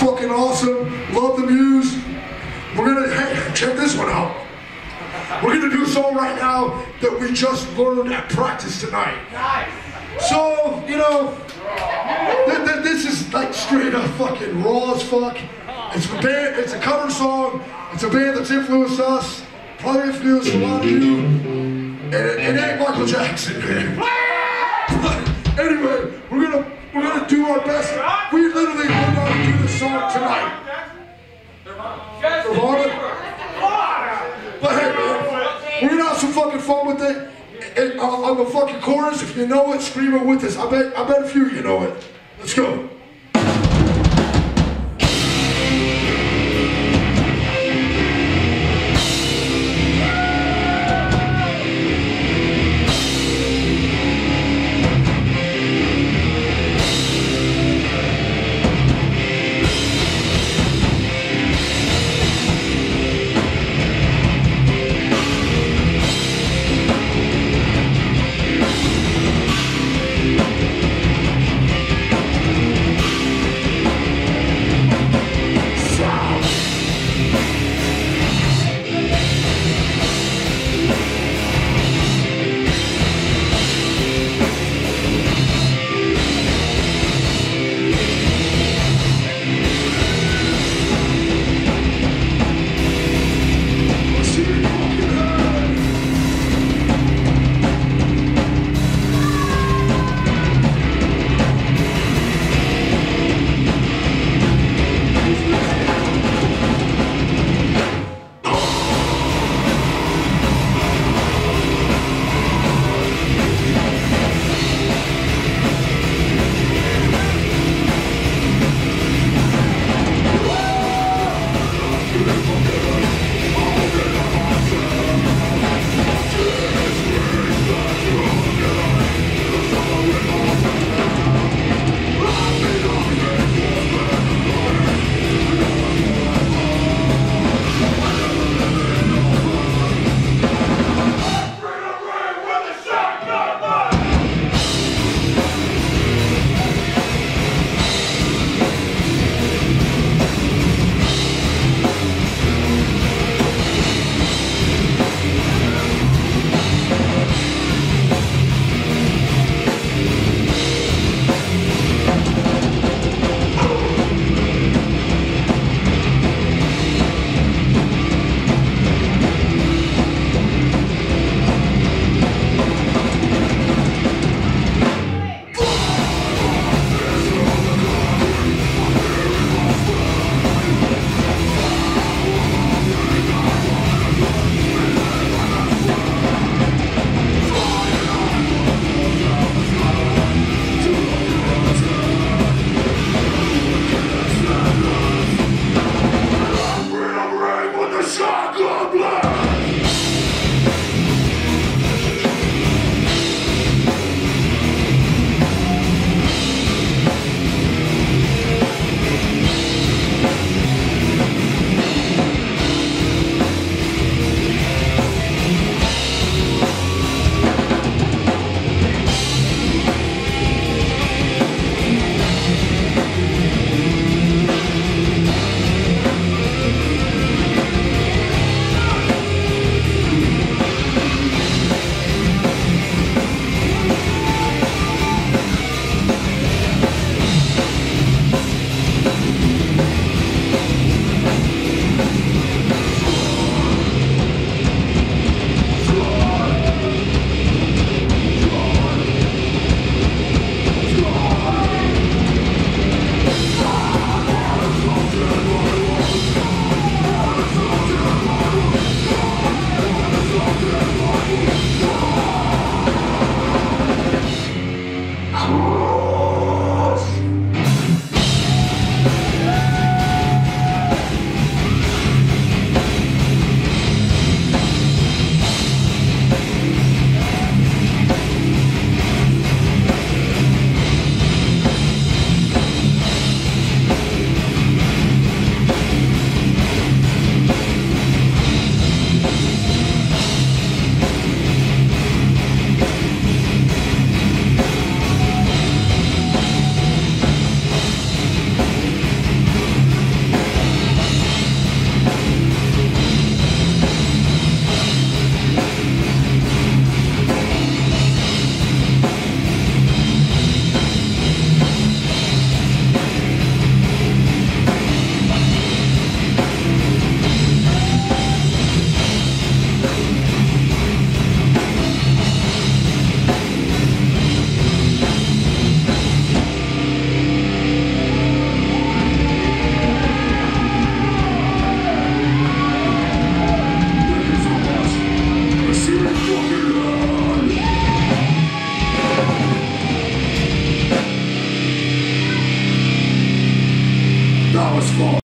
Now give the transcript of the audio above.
fucking awesome. Love the Mews. We're gonna, hey, check this one out. We're gonna do a song right now that we just learned at practice tonight. Nice. So, you know, th- th- this is like straight up fucking raw as fuck. It's a band, it's a cover song. It's a band that's influenced us, probably influenced a lot of you. And it, it ain't Michael Jackson, man. But anyway, we're gonna do our best. We literally learned how to do this song tonight. But hey, man, we're gonna have some fucking fun with it. And uh, on the fucking chorus, if you know it, scream it with us. I bet I bet a few of you know it. Let's go.